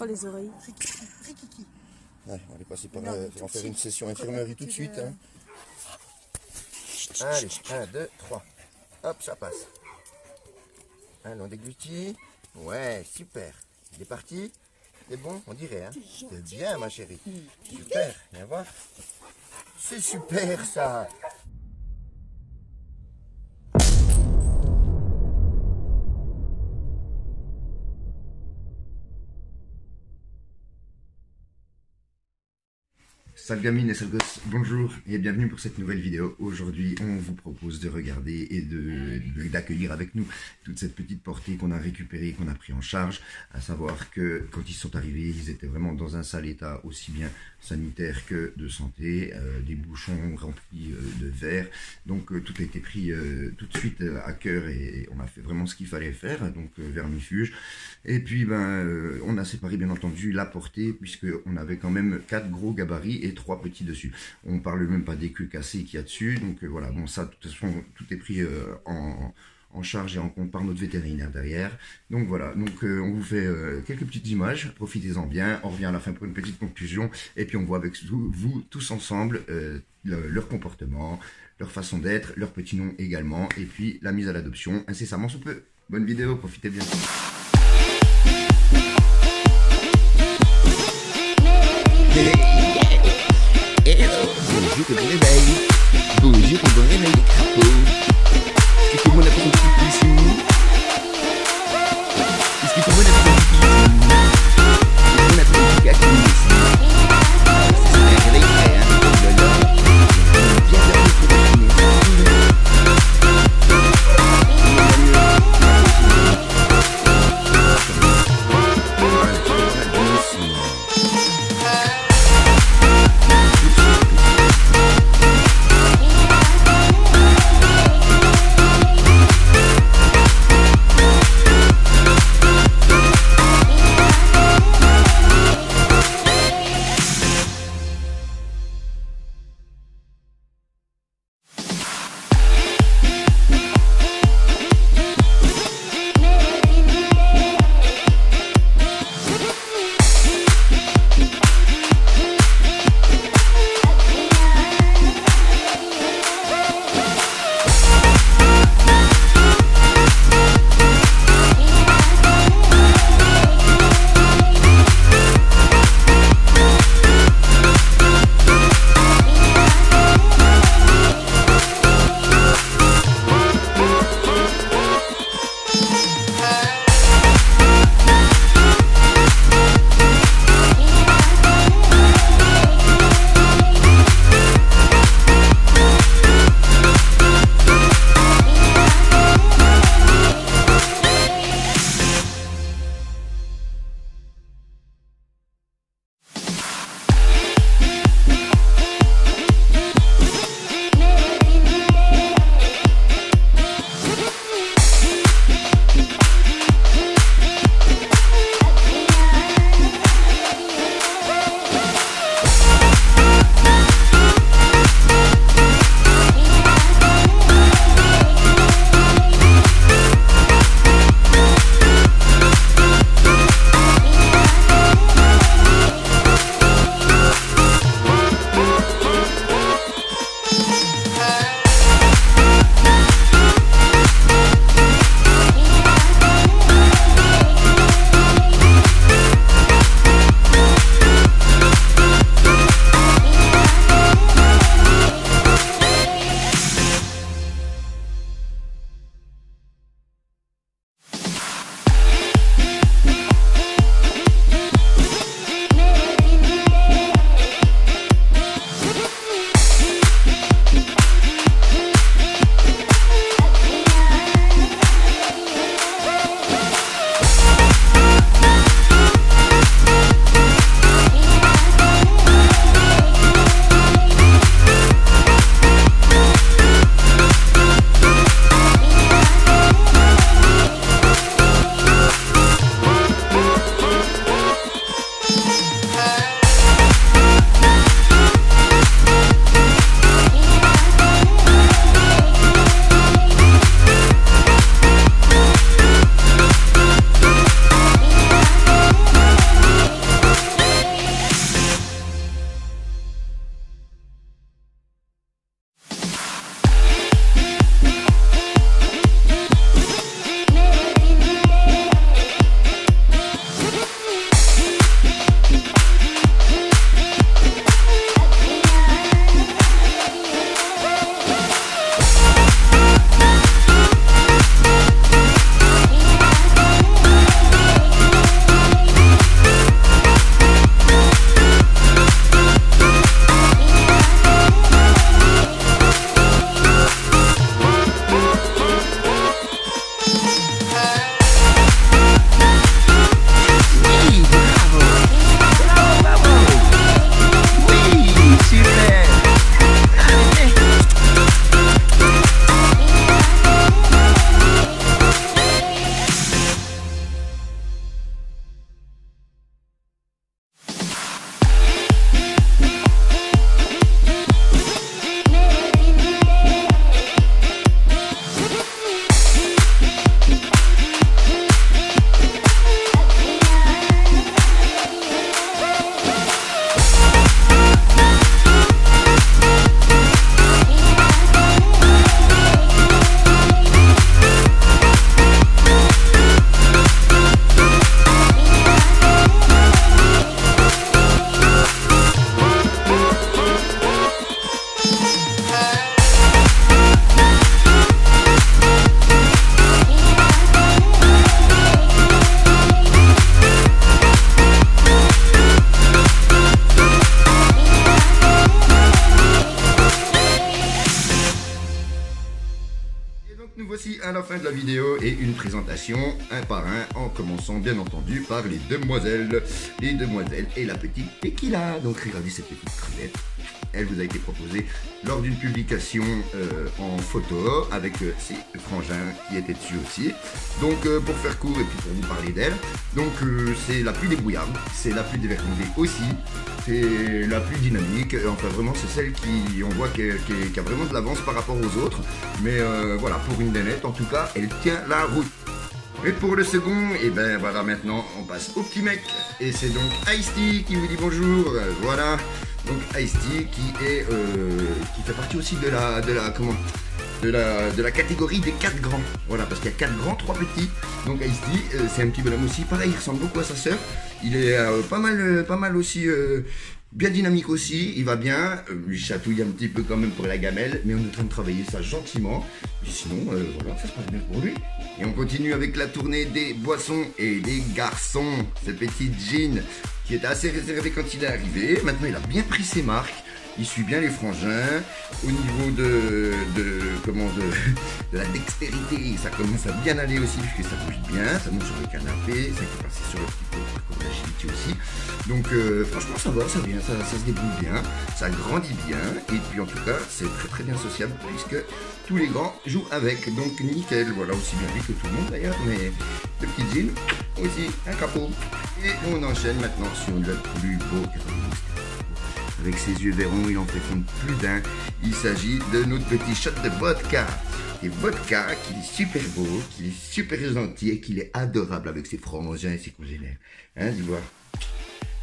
Oh, les oreilles. Rikiki. Ouais, on va aller passer par on va de faire une session infirmerie tout de suite. euh, hein. Allez, 1, 2, 3. Hop, ça passe. Un long déglutis. Ouais, super. Il est parti C'est bon, on dirait, hein C'est bien, ma chérie. Super, viens voir. C'est super, ça Salut gamine et salut gosse, bonjour et bienvenue pour cette nouvelle vidéo. Aujourd'hui, on vous propose de regarder et d'accueillir avec nous toute cette petite portée qu'on a récupérée, qu'on a pris en charge. À savoir que quand ils sont arrivés, ils étaient vraiment dans un sale état, aussi bien sanitaire que de santé, euh, des bouchons remplis euh, de verre. Donc euh, tout a été pris tout de suite à cœur et on a fait vraiment ce qu'il fallait faire, donc vermifuge. Et puis ben on a séparé bien entendu la portée puisque on avait quand même quatre gros gabarits et trois petits dessus. On parle même pas des queues cassées qu'il y a dessus. Donc euh, voilà, bon ça de toute façon tout est pris euh, en en charge et en compte par notre vétérinaire derrière. Donc voilà, donc euh, on vous fait quelques petites images, profitez-en bien, on revient à la fin pour une petite conclusion, et puis on voit avec vous, tous ensemble le- leur comportement, leur façon d'être, leur petit nom également, et puis la mise à l'adoption incessamment sous peu. Bonne vidéo, profitez bien. Bon réveil. Bonjour, bon réveil, les crapauds. Est-ce que tout le monde a fait son petit pissou la fin de la vidéo et une présentation un par un en commençant bien entendu par les demoiselles. Les demoiselles et la petite Tequila. Donc regardez cette petite crevette. Elle vous a été proposée lors d'une publication euh, en photo avec euh, ses frangins qui étaient dessus aussi. Donc euh, pour faire court et puis pour vous parler d'elle, donc c'est la plus débrouillarde, c'est la plus dévergondée aussi, c'est la plus dynamique, enfin vraiment c'est celle qui on voit qui, a vraiment de l'avance par rapport aux autres. Mais voilà, pour une nénette en tout cas, elle tient la route. Et pour le second, et eh ben voilà maintenant on passe au petit mec. Et c'est donc ice qui vous dit bonjour. Voilà. Donc Ice-T qui est euh, qui fait partie aussi de la de la comment de la, de la catégorie des 4 grands. Voilà, parce qu'il y a 4 grands, 3 petits. Donc Ice-T, euh, c'est un petit bonhomme aussi. Pareil, il ressemble beaucoup à sa sœur. Il est euh, pas mal pas mal aussi bien dynamique aussi, il va bien, il chatouille un petit peu quand même pour la gamelle, mais on est en train de travailler ça gentiment. Sinon, voilà, ça se passe bien pour lui. Et on continue avec la tournée des boissons et des garçons. Ce petit jean qui était assez réservé quand il est arrivé. Maintenant, il a bien pris ses marques. Il suit bien les frangins. Au niveau de, de comment de, la dextérité, ça commence à bien aller aussi puisque ça bouge bien, ça monte sur le canapé, ça fait passer sur le petit parcours d'agilité aussi. Donc euh, franchement ça va, ça vient, ça, ça, se débrouille bien, ça grandit bien et puis en tout cas c'est très très bien sociable puisque tous les grands jouent avec. Donc nickel, voilà aussi bien lui que tout le monde d'ailleurs, mais le petit jean aussi un capot. Et on enchaîne maintenant sur le plus beau avec ses yeux verrons, il en fait plus d'un. Il s'agit de notre petit shot de vodka. Et vodka, qu'il est super beau, qu'il est super gentil et qu'il est adorable avec ses frangins et ses congénères. Hein, tu vois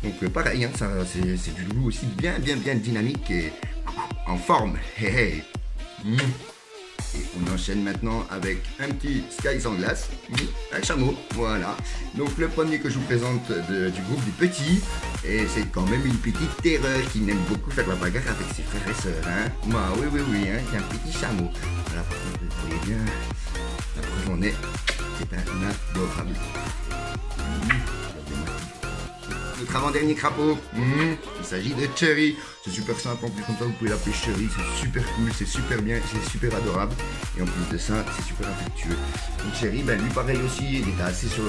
Donc euh, pareil, hein, c'est du loulou aussi bien, bien, bien dynamique et en forme. Hey, hey. Mmh. Et on enchaîne maintenant avec un petit Sky sans glace, un chameau, voilà. Donc le premier que je vous présente du groupe des petits, et c'est quand même une petite terreur qui n'aime beaucoup faire la bagarre avec ses frères et sœurs, hein. Bah oui, oui, oui, hein, c'est un petit chameau. Voilà, par contre, vous voyez bien, la preuve en est, c'est un adorable. Notre avant-dernier crapaud, hmm, il s'agit de Cherry. C'est super simple, en plus comme ça vous pouvez l'appeler Cherry, c'est super cool, c'est super bien, c'est super adorable. Et en plus de ça, c'est super affectueux. Donc Cherry, ben lui pareil aussi, il était assez sur,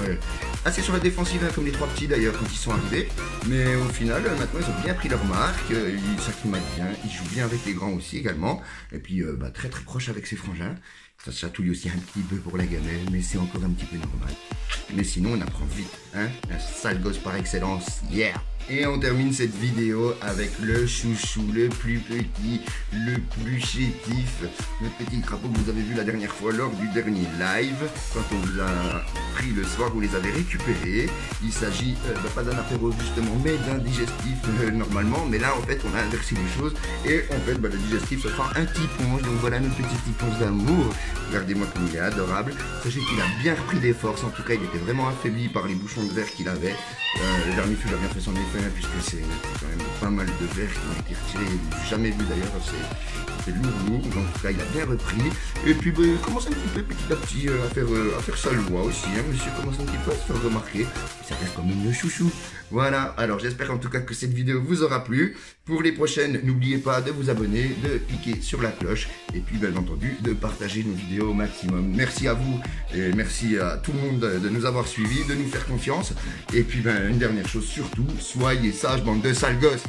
assez sur la défensive, hein, comme les trois petits d'ailleurs quand ils sont arrivés. Mais au final, maintenant ils ont bien pris leur marque, euh, ils s'acclimatent bien, ils jouent bien avec les grands aussi également. Et puis euh, bah, très très proche avec ses frangins. Ça chatouille aussi un petit peu pour la gamelle, mais c'est encore un petit peu normal. Mais sinon, on apprend vite, hein Un sale gosse par excellence, yeah et on termine cette vidéo avec le chouchou, le plus petit, le plus chétif, le petit crapaud que vous avez vu la dernière fois lors du dernier live, quand on vous a pris le soir, vous les avez récupérés. Il s'agit euh, bah, pas d'un apéro justement, mais d'un digestif euh, normalement. Mais là, en fait, on a inversé les choses. Et en fait, bah, le digestif, ce sera un petit ponge. Donc voilà notre petit ponge d'amour. Regardez-moi comme il est adorable. Sachez qu'il a bien repris des forces. En tout cas, il était vraiment affaibli par les bouchons de verre qu'il avait. Euh, le fût a bien fait son effet puisque c'est quand même pas mal de verres qui ont été retirés, jamais vu d'ailleurs, c'est lourd, lourd, en tout cas il a bien repris, et puis bah, il commence un petit peu petit à petit euh, à faire, euh, à faire sa loi aussi, hein. monsieur commence un petit peu à se faire remarquer, ça reste même le chouchou, voilà, alors j'espère en tout cas que cette vidéo vous aura plu, pour les prochaines, n'oubliez pas de vous abonner, de cliquer sur la cloche, et puis bien entendu de partager nos vidéos au maximum, merci à vous, et merci à tout le monde de nous avoir suivis, de nous faire confiance, et puis ben, une dernière chose surtout, soyez Soyez sages, bande de sales gosses.